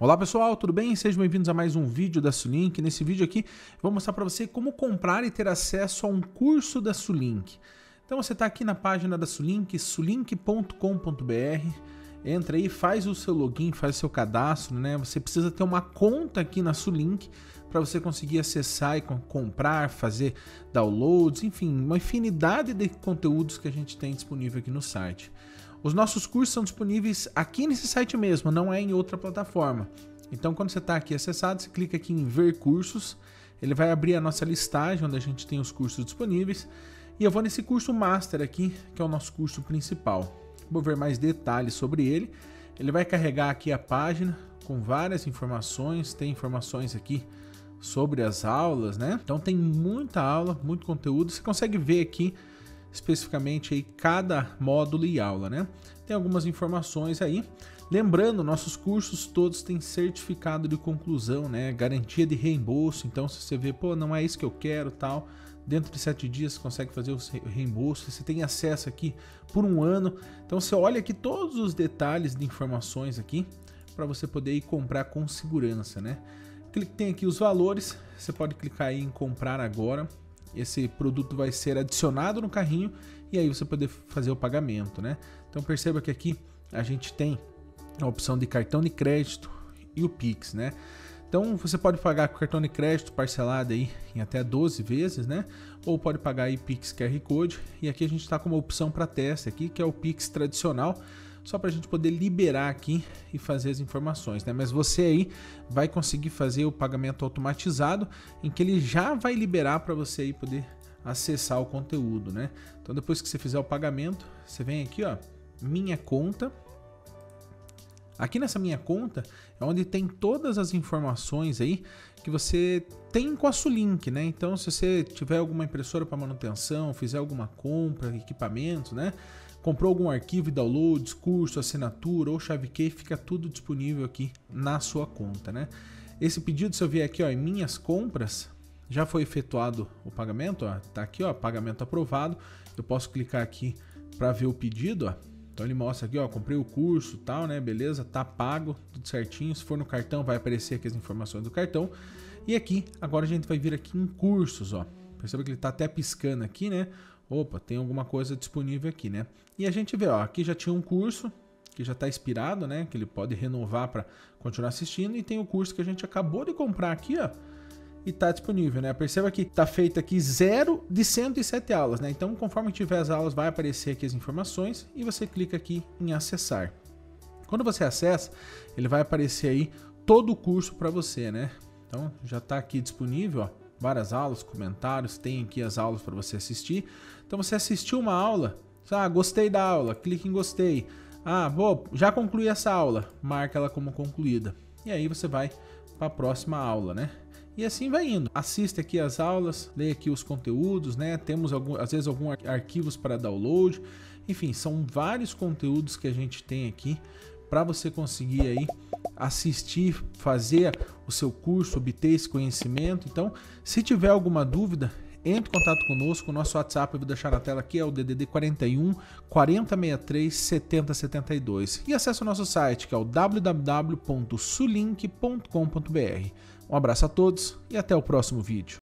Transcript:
Olá pessoal, tudo bem? Sejam bem-vindos a mais um vídeo da Sulink. Nesse vídeo aqui, vou mostrar para você como comprar e ter acesso a um curso da Sulink. Então você está aqui na página da Sulink, sulink.com.br, entra aí, faz o seu login, faz o seu cadastro, né? Você precisa ter uma conta aqui na Sulink para você conseguir acessar e comprar, fazer downloads, enfim, uma infinidade de conteúdos que a gente tem disponível aqui no site. Os nossos cursos são disponíveis aqui nesse site mesmo, não é em outra plataforma. Então, quando você está aqui acessado, você clica aqui em Ver Cursos, ele vai abrir a nossa listagem onde a gente tem os cursos disponíveis. E eu vou nesse curso Master aqui, que é o nosso curso principal. Vou ver mais detalhes sobre ele. Ele vai carregar aqui a página com várias informações, tem informações aqui sobre as aulas, né? Então tem muita aula, muito conteúdo. Você consegue ver aqui especificamente aí cada módulo e aula, né? Tem algumas informações aí. Lembrando, nossos cursos todos têm certificado de conclusão, né? Garantia de reembolso. Então, se você vê, pô, não é isso que eu quero, tal, dentro de sete dias você consegue fazer o reembolso. Você tem acesso aqui por um ano. Então, você olha aqui todos os detalhes de informações aqui para você poder ir comprar com segurança, né? Tem aqui os valores. Você pode clicar em comprar agora esse produto vai ser adicionado no carrinho e aí você poder fazer o pagamento, né? Então perceba que aqui a gente tem a opção de cartão de crédito e o Pix, né? Então você pode pagar com cartão de crédito parcelado aí em até 12 vezes, né? Ou pode pagar aí Pix QR Code. E aqui a gente está com uma opção para teste aqui, que é o Pix tradicional só para a gente poder liberar aqui e fazer as informações, né? Mas você aí vai conseguir fazer o pagamento automatizado, em que ele já vai liberar para você aí poder acessar o conteúdo, né? Então depois que você fizer o pagamento, você vem aqui, ó, minha conta. Aqui nessa minha conta é onde tem todas as informações aí que você tem com a Sulink, né? Então se você tiver alguma impressora para manutenção, fizer alguma compra, equipamentos, né? Comprou algum arquivo e downloads, curso, assinatura ou chave key, fica tudo disponível aqui na sua conta, né? Esse pedido, se eu vier aqui ó, em minhas compras, já foi efetuado o pagamento, ó, tá aqui ó, pagamento aprovado. Eu posso clicar aqui para ver o pedido, ó. Então ele mostra aqui, ó, comprei o curso, tal, né? Beleza? Tá pago, tudo certinho. Se for no cartão, vai aparecer aqui as informações do cartão. E aqui, agora a gente vai vir aqui em cursos, ó. Perceba que ele tá até piscando aqui, né? Opa, tem alguma coisa disponível aqui, né? E a gente vê, ó, aqui já tinha um curso que já está expirado, né? Que ele pode renovar para continuar assistindo. E tem o curso que a gente acabou de comprar aqui, ó. E está disponível, né? Perceba que está feito aqui 0 de 107 aulas, né? Então, conforme tiver as aulas, vai aparecer aqui as informações e você clica aqui em acessar. Quando você acessa, ele vai aparecer aí todo o curso para você, né? Então, já está aqui disponível, ó várias aulas, comentários, tem aqui as aulas para você assistir. Então você assistiu uma aula, ah, gostei da aula, clique em gostei. Ah, bom, já concluí essa aula, marca ela como concluída. E aí você vai para a próxima aula, né? E assim vai indo. Assiste aqui as aulas, leia aqui os conteúdos, né? Temos algum, às vezes alguns arquivos para download. Enfim, são vários conteúdos que a gente tem aqui para você conseguir aí assistir, fazer o seu curso, obter esse conhecimento. Então, se tiver alguma dúvida, entre em contato conosco. O nosso WhatsApp eu vou deixar na tela aqui, é o DDD 41 4063 7072. E acesse o nosso site, que é o www.sulink.com.br. Um abraço a todos e até o próximo vídeo.